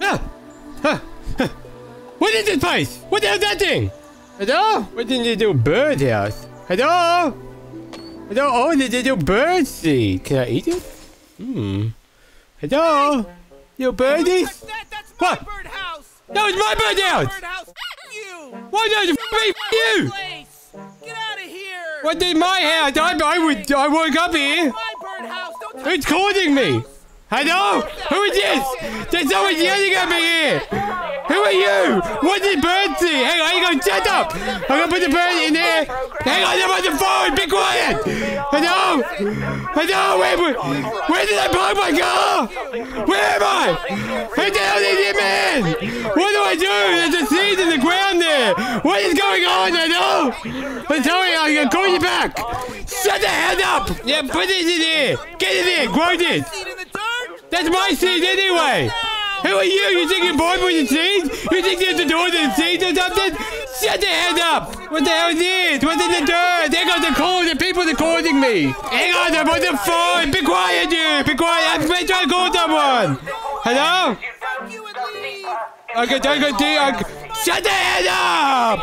Ah! Ah! Ah! What is this place? What the hell is that thing? Hello? What did you do? Birdhouse. Hello? Hello? Oh, there's a little bird seed. Can I eat it? Hmm. Hello? Little birdies? That, that's What? my birdhouse. That was my birdhouse! Birdhouse. You. Why don't you you? Place. Get out of here. What did my house? I, I would. I woke up here. My birdhouse. Don't Who's calling me? Hello? Who is this? There's someone yelling at me here. Who are you? What did? Hang on, hang on, shut up. I'm gonna put the bird in there. Hang on, I'm on the phone. Be quiet. Hello? Hello? Where, where, where did I park my car? Where am I? Who the hell is it, man? What do I do? There's a seed in the ground there. What is going on? Hello? I'm sorry, I'm gonna call you back. Shut the hell up. Yeah, put it in here. Get in there. Grow this. seed in the dirt. That's my seed anyway! Who are you? You think you're born with the seed? You think there's a door to the seed or something? Shut the head up! What the hell is this? What's in the dirt? Hang on, the call. The people are calling me. Hang on, I'm on the phone. Be quiet, you. Be quiet. I'm trying to call someone. Hello? Fuck you and leave. Okay, don't go deep. Shut the head up!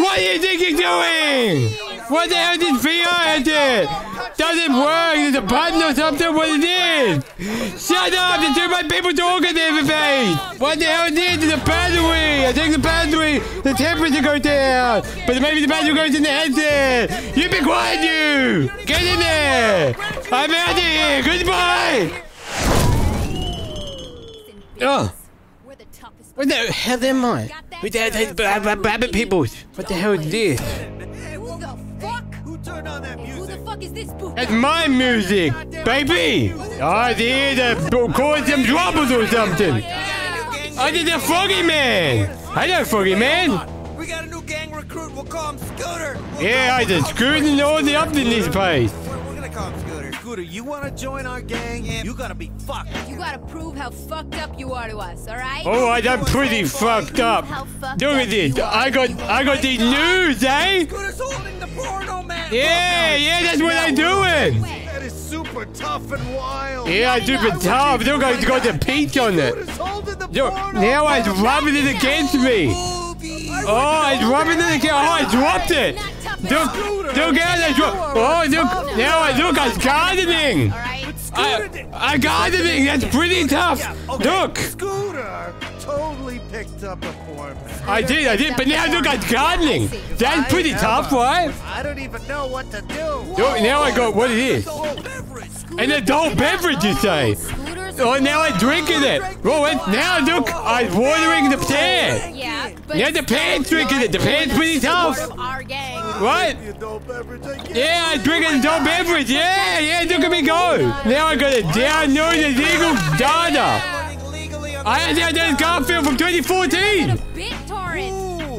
What do you think you're doing? What the hell is this VR headset? Doesn't work. There's a button or something. What it is? Shut up! Too many people talking to everything. What the hell is this? It's a battery. I think the battery. The temperature goes down. But maybe the battery goes in the headset. You be quiet, you. Get in there. I'm out of here. Goodbye. Oh. We're the. The hell am I? That, that b- b- rabbit people. What the hell is this? The music? fuck is this boo? That's my music, baby. I did uh, cause some troubles or something. I did the Froggy Man. Hello, Froggy Man. We got a new gang recruit. We'll call him Scooter. We'll Yeah, I just screwed in all the up in this place. We're, we're gonna call him Scooter. Scooter, you wanna join our gang? Yeah. You gotta be fucked. You gotta prove how fucked up you are to us, alright? Oh, I am pretty fucked up. Look at this. I got, I got these news, eh? Scooter's holding the porno man. Yeah, yeah, that's what I'm doing. That is super tough and wild. Yeah, I do the tough. Look, I got the peach on it. Scooter's holding the Look, porno now it's rubbing it against me. Boobies. Oh, it's rubbing it again. Oh, I dropped it. Look, look at it. Dro- oh, look. Now I look. I'm gardening. I, I gardening. That's pretty tough. Look. Scooter totally picked up a porn man. I did, I did. But now look, I'm gardening. That's pretty tough, right? I don't even know what to do. Look, now I got what it is. An adult beverage, you say? Oh, now I'm drinking it. Wait, now look, I'm watering the plant. Yeah, but Yeah, the pant's drinking it. The pant's pretty tough. Part of our gang. What? The adult beverage I get. Yeah, I drink an adult beverage. Yeah, yeah, look at me go. Now I gotta download the legal data. Legally on I had downloaded Garfield from 2014.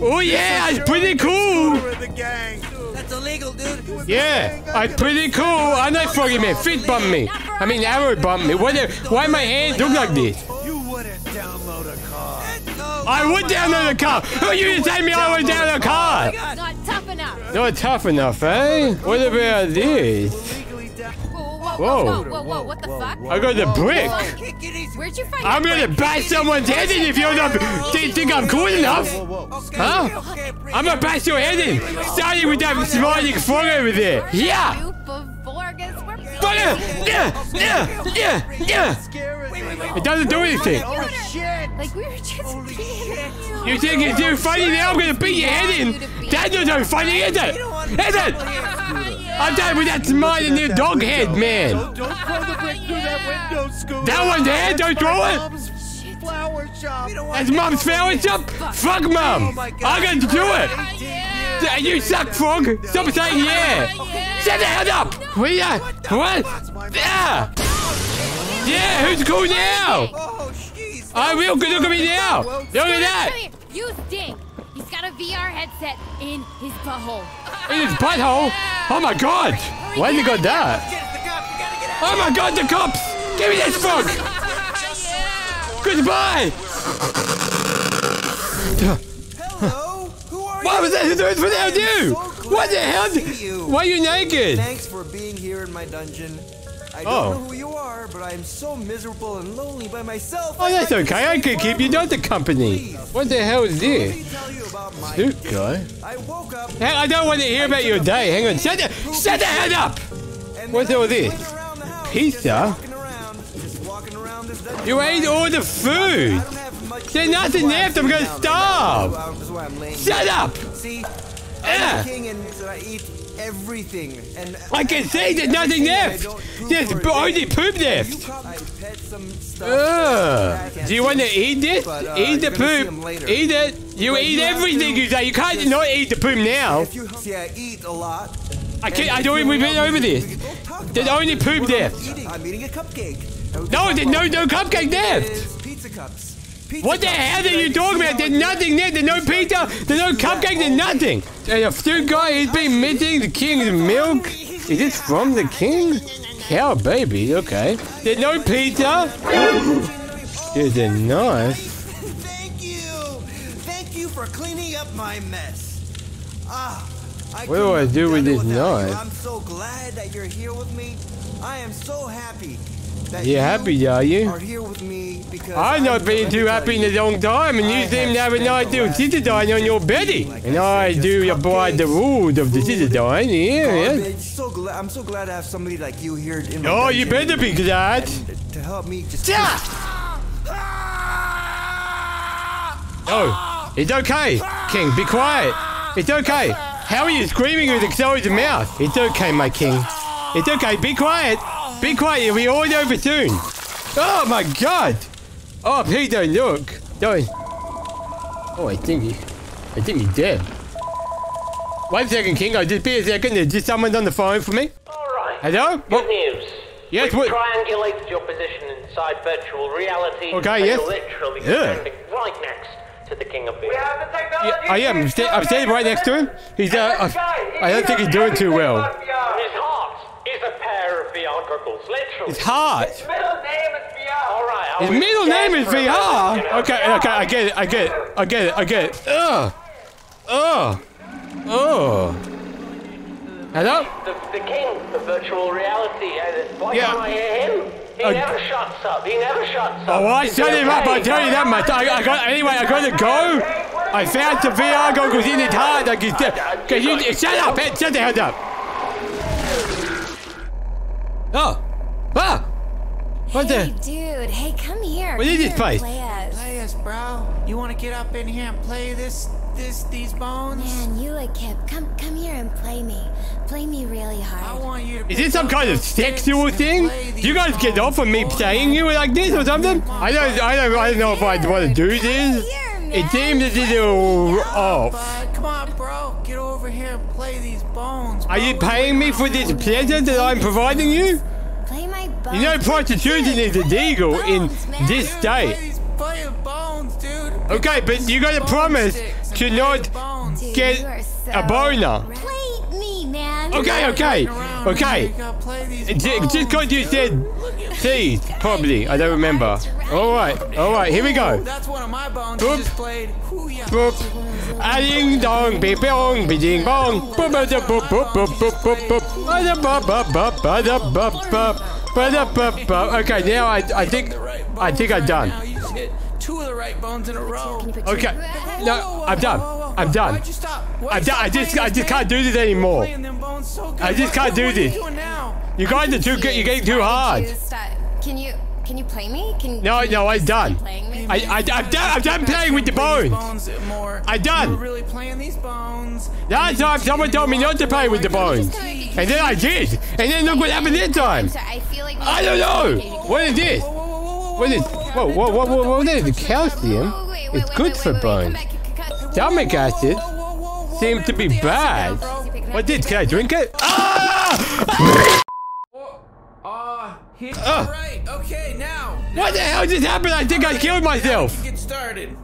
Oh yeah, it's pretty cool. We're the gang. That's illegal, dude. Yeah, I'm pretty cool. I'm not Froggy Man. Fit bump me. I mean, arrow bump me. What? Why my hands look like this? You wouldn't download a car. I would download a car. Who are you to tell me I would download a car? Not tough enough. Not tough enough, eh? What about this? Legally down. Whoa, whoa, Whoa. whoa, whoa, whoa, what the fuck? I got the brick. Kick it easy. Where'd you find I'm gonna bash someone's head in if you don't think think I'm cool enough. Huh? I'm gonna bash your head in. Starting with that smiling frog over there. Yeah. Group of Borgas. We're But, uh, yeah, yeah, yeah, yeah. It. It doesn't do anything. Oh shit. Like we were just Holy you. You think it's too funny now? I'm gonna beat your head in. That's not so funny, is it? Is it? I'm done with that smiling little dog head, man. Don't throw the brick through that window, Scooter. That one's there. Don't throw it. Mom's flower shop. That's mom's flower shop. Fuck mom. Oh I'm gonna do it. Yeah, You suck, frog. Stop saying yeah. Shut the hell up. What? Yeah. What? Yeah. Yeah. Who's cool now? Oh, jeez. I will. Look at me now. Look at that. You stink. He's got a VR headset in his butthole. In his butthole. Oh my god. Why you got that? Get the cop. You gotta. Oh my god, the cops! Give me this frog! Goodbye! Hello. Who are What you? was that? What the hell you? So glad What the hell? see. Why are you naked? Thanks for being here in my dungeon. I Oh. don't know oh. who you are, but I'm so miserable and lonely by myself. Oh, that's okay. I could keep you home. another company. What the hell is this? me tell you about my Suit guy. I woke up. Hey, I don't want to hear about your day. Hang on. Shut the, shut the head up. What's all this? went around the house, Pizza? Just walking around, just walking around this dungeon. You ate all the food. don't have much There's nothing left. I'm gonna starve. right now. That's why I'm laying Shut up. See. I'm the king and I everything. And I can see there's nothing left. There's only poop left. caught I pet some stuff. Ugh. Do you want to eat this? But, uh, eat the you're gonna see 'em poop. Eat it. You But eat you everything to you say. You can't just- not eat the poop now. If you see, I eat a lot. I can't. I don't even. We've been over this. can go talk There's only poop left. eating. I'm eating a cupcake. And we can No, there's no no cupcake left. Pizza cups. Pizza What the hell are you talking about? There's nothing there. There's no pizza. There's no cupcake. There's nothing. And a food guy, he's been missing the king's milk. Is this from the king? Cow baby. Okay. There's no pizza. There's a knife. Thank you. Thank you for cleaning up my mess. Ah, I What do I do with this knife? I'm so glad that you're here with me. I am so happy. That You happy, are you? Are here with me because I've not been too happy in a long time, and you seem to have a spent nice the little citadine on your belly. Like And I I do abide the rules of the citadine. Yeah, yeah. So glad. I'm so glad to have somebody like you here in my Oh, you better be glad. Uh, to help me just. Yeah. Oh, it's okay, King. Be quiet. It's okay. How are you screaming with a closed mouth? It's okay, my king. It's okay. Be quiet. Be quiet. You'll be all over soon. Oh my God. Oh, please don't look. Don't. Oh, I think he. I think he's dead. One second, King. I'll just be a second. There's just someone on the phone for me. All right. Hello? Good What- news. Yes, We've what- triangulated your position inside virtual reality. Okay, and yes. You're literally Yeah. standing right next to the king of beer. Yeah, I am. I'm, sta- I'm standing right next to him. He's. Uh, I, I don't think he's doing too well. His heart is a pair of VR goggles, literally. His middle name is VR. All right. His middle name is for a minute, VR. you know. Okay, okay, I get it, I get it, I get it, I get it. Ugh. Ugh. Ugh. Hello? The, the king of virtual reality. Why Yeah. can't I hear him? He Uh, never shuts up. He never shuts up. Oh, I Is shut it him up. I'll tell you that much. I, I got, anyway, I gotta go. I found the VR goggles in his heart. I can, can you, shut up, shut the hell up. Oh. Ah. What hey, the? dude. Hey, come here. What is Come this here, place? Play us. Play us, bro. You want to get up in here and play this, this, these bones? Man, you a kid. Come, come here and play me. Play me really hard. I want you to. Is pick this some kind of sexual thing? Do you these guys get off on me bones. playing you like this or something? I don't, I don't, I don't know if I want to do this. Here, man. It seems a little off. Come on, bro. Get over here and play these bones. Are you paying me for this pleasure that I'm providing you? Play my bones. You know prostitution is illegal in man. this Dude, play state. bones, dude. Okay, but you gotta promise to not. Dude, get so a boner. Play me, man. Okay, okay, okay. You gotta play these J- Just bones, because you dude. said please, probably. I don't remember. Alright, alright, here we go. That's one of my bones Boop. just played. Boop. A ding dong, be bong, be ding bong. Boop, boop, boop, boop, boop, boop, boop. Ba da ba ba ba ba da ba ba. Ba da ba ba. Okay, now I, I think, I think I'm done. now. You just hit two of the right bones in a row. Can you put your- Okay, no, I'm done. I'm done. Stop? Why'd I, you d- stop I just, I just can't do this anymore. Playing them bones so good. I just can't do what are you this. Doing now? You guys are too good. You're getting too hard. Can you, can you play me? Can No, can you no, I'm done. keep Playing me? I, I, I'm done. I'm done playing with the bones. I'm done. You were really playing these bones. Last time someone told me not to play with the bones, and then I did, and then look what happened this time. I'm sorry, I feel like we I don't know. What is this? Whoa, whoa, whoa, whoa, whoa, What is? Whoa, whoa, whoa, whoa, whoa! That is calcium. Whoa, wait, wait, It's good for wait, wait, come bones. Stomach acid Whoa, whoa, whoa, whoa, seems to be put the acid bad. What did? Can I drink it? Ah! Ah, hit. Ugh. Right. Okay. Now. What the hell just happened? I think I killed myself. Get started.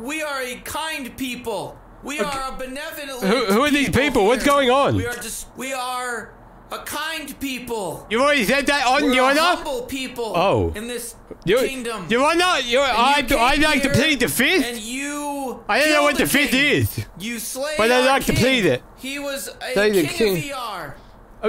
We are a kind people. We are a benevolent. Who- who are these people? What's going on? We are just. We are a kind people. You already said that on We're humble people. Oh. In this You, kingdom. Your honor, your, And I, you I like to plead the And fifth. you. I don't know what the the fifth is. You slayed but I like to king. plead it. He was a Slay the king, king. of VR.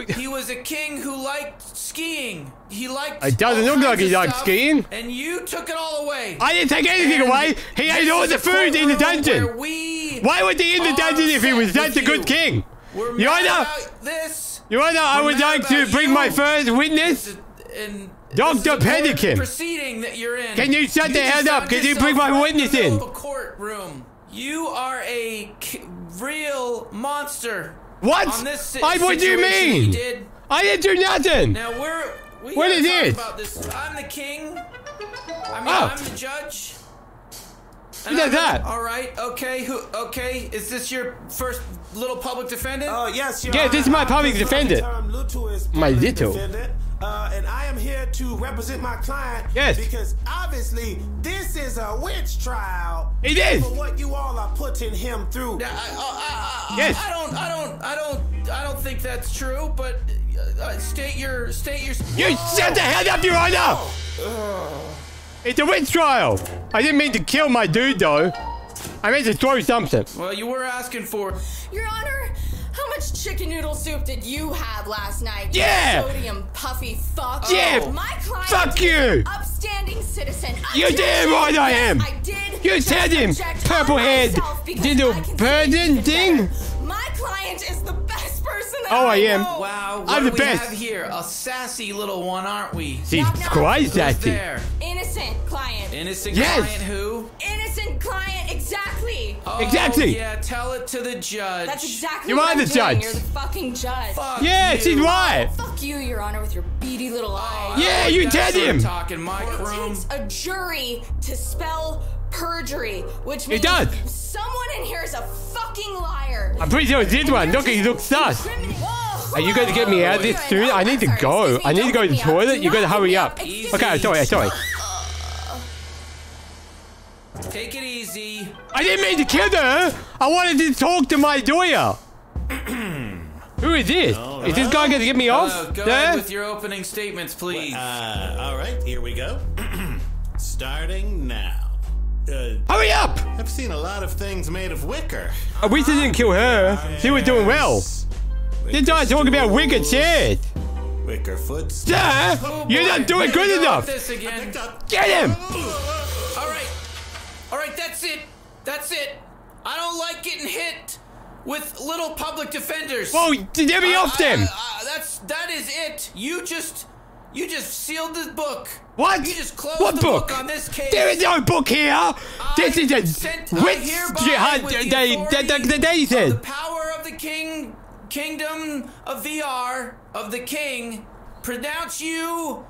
He was a king who liked skiing. He liked. It doesn't look like he liked skiing. And you took it all away. I didn't take anything And away. He ate all the food in the dungeon. Why would he in the dungeon if he was such a good king? We're Your mad Honor, this. Your Honor, I would like to bring you. my first witness. And is a. Proceeding that you're in. Can you shut the just hell up? Can you bring my witness in? courtroom. You are a k- real monster. What? Si- I, what do you situation that mean? did. I didn't do nothing. Now we're. We What gotta talk this? About this. I'm the king. I mean, Oh. I'm the judge. Who does that? All right. Okay. Who? Okay. Is this your first little public defendant? Oh, yes, Your Yeah, this is my public prefer defendant. the term Luto is My little. defendant, Uh, and I am here to represent my client. Yes. Because obviously, this is a witch trial. It is. For what you all are putting him through. I, I, I, I, Yes. I don't. I don't. I don't. I don't think that's true. But uh, state your. State your. You shut the hell up, Your Honor. It's a witch trial. I didn't mean to kill my dude, though. I meant to throw something. Well, you were asking for. Your Honor, how much chicken noodle soup did you have last night? Yeah! Sodium puffy fuck. Yeah, My client fuck you! Upstanding citizen. You damn right I am. I did. You said him, purple head, little I burden see even thing. better. My client is the best person that Oh, I am. Wow. What I'm do the we best. have here? A sassy little one, aren't we? He's Knock, knock. quite Who's sassy. there? Innocent client. Innocent Yes. client who? Innocent client, exactly. Oh, Exactly. Yeah, tell it to the judge. That's exactly You what are I'm the doing. judge. You're the fucking judge. Fuck Yeah, you. she's right. Fuck you, Your Honor, with your beady little oh, eyes. Yeah, you That's tell what I'm him. Talking Mike It room. takes a jury to spell perjury, which means it does. someone in here is a fucking liar. I'm pretty sure it's this one. Look, he looks sus. Are you going to get me out of this soon? I need to go. I need to go to the toilet. You gotta hurry up. Okay, sorry, sorry. Take it easy. I didn't mean to kill her. I wanted to talk to my lawyer. Who is this? Is this guy gonna get me off? Uh, go Yeah? ahead with your opening statements, please. Uh, all right, here we go. Starting now. Uh, Hurry up! I've seen a lot of things made of wicker. I wish I didn't kill her. She was doing well. This guy's talking about wicker shit. Wicker foot. Sir, Oh, you're not doing Here good go enough. This again. Get him! All right, all right. That's it. That's it. I don't like getting hit with little public defenders. Whoa, get me I- off I- them! I- I- that's that is it. You just you just sealed the book. What? You just closed What the book? book on this case. There is no book here. This is a sent- I witch hereby, jihad. with the They, they, they, of the power of the king, kingdom of VR of the king, pronounce you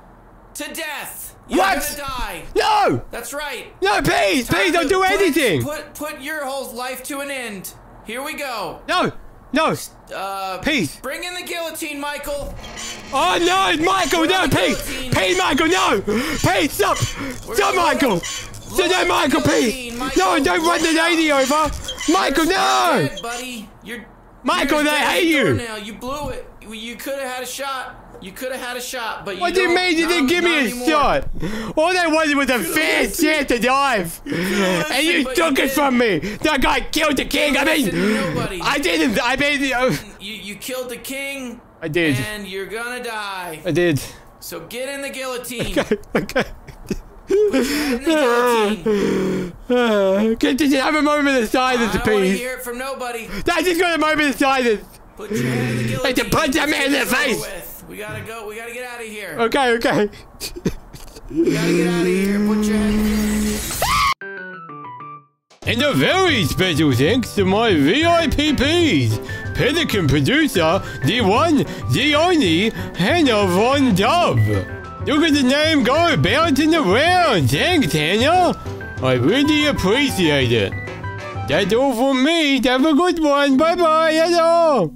to death. You're What? gonna die. No! That's right. No, please, please don't do Put- anything. Put put your whole life to an end. Here we go. No, no, Uh, please. bring in the guillotine, Michael. Oh no, Michael, no, please, please, Michael, no, please, stop, stop, Michael, stop, no, Michael, please, no, don't run the lady over, Michael, no, dead, buddy. You're Michael, you're they hate you. Now. You blew it. You could have had a shot. You could have had a shot, but you What do you mean you didn't give me a anymore. shot? All they wanted was a fair chance to dive, and you took you it from me. That guy killed the king. I mean, listen to nobody. I didn't. I mean, uh, You you killed the king. I did. And you're gonna die. I did. So get in the guillotine. Okay, okay. In the guillotine. Can you have a moment of silence, I don't please? hear it from nobody. I just got a moment of silence. Put your hand in the Hey, guillotine. to punch that man in the face. We gotta go. We gotta get out of here. Okay, okay. We gotta get out of here. Put your hand. And a very special thanks to my VIPPs, Pelican producer, the one, the only, Hannah Von Dove. Look at the name go bouncing around. Thanks, Hannah. I really appreciate it. That's all from me. Have a good one. Bye bye. Hello.